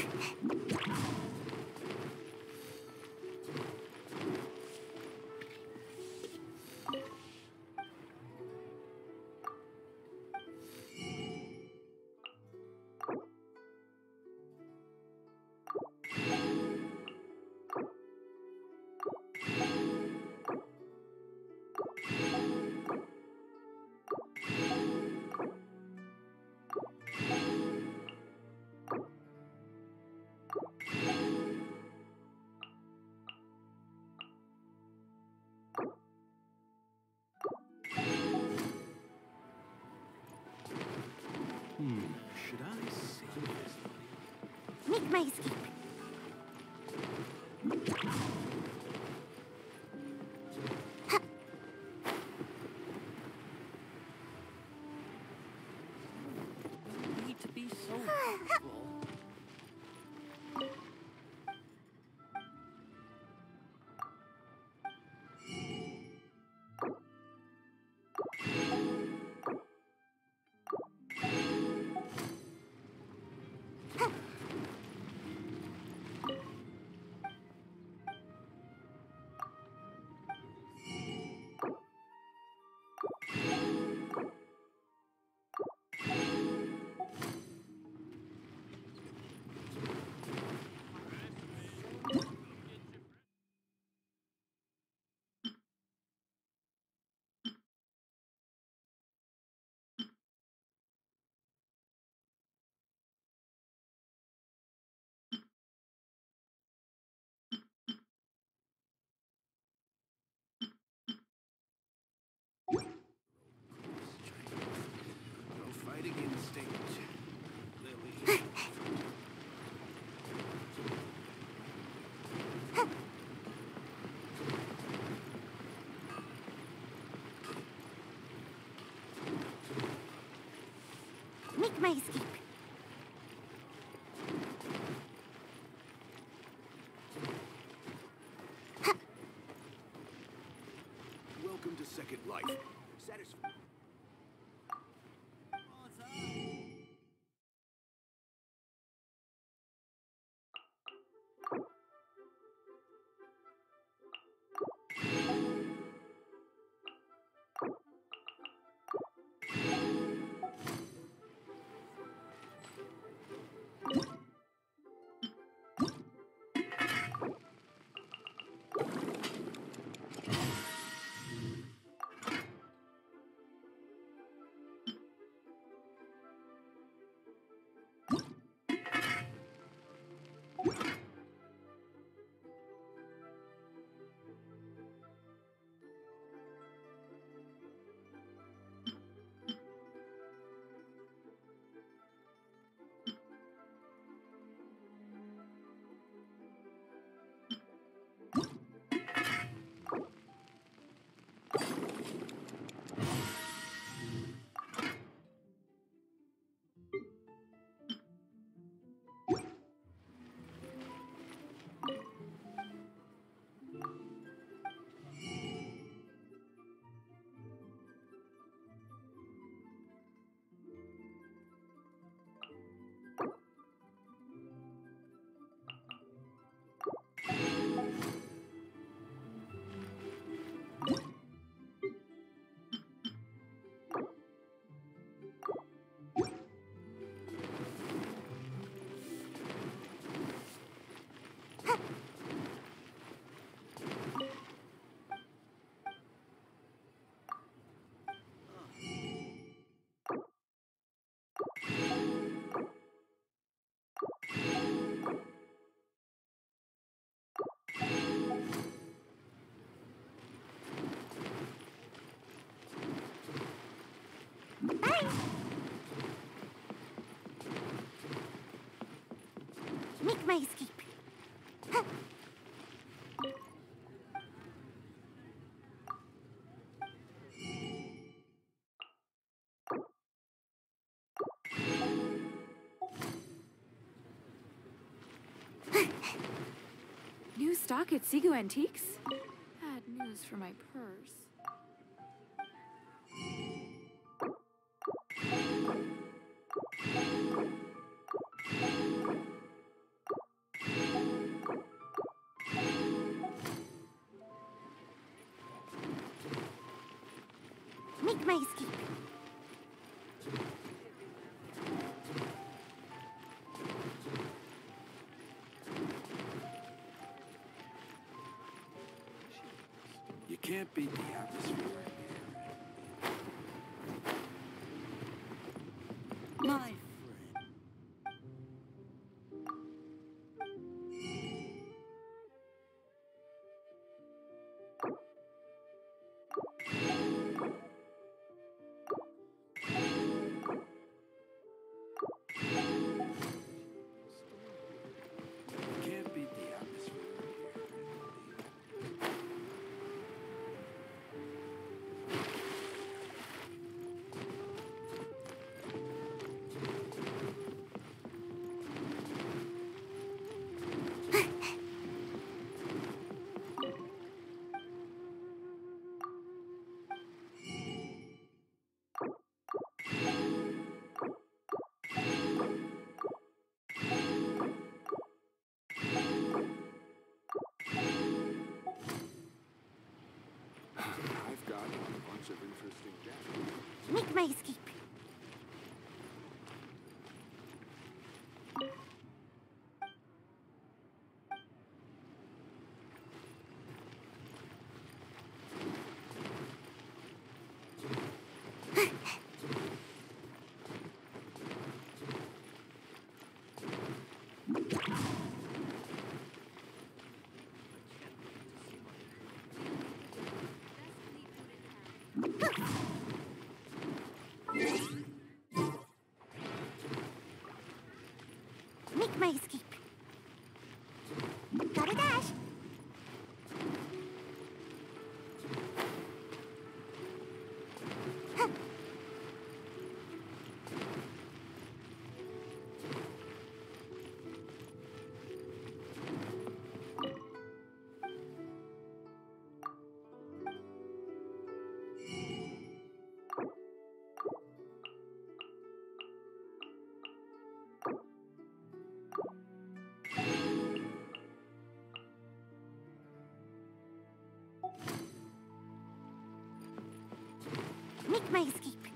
Hmm. Should I save this? Make my escape. Make Bye. My escape. New stock at Sigu Antiques? Bad news for my purse. Make my escape. You can't beat the bunch of interesting gadgets. Make my escape. Make my escape. Make my escape.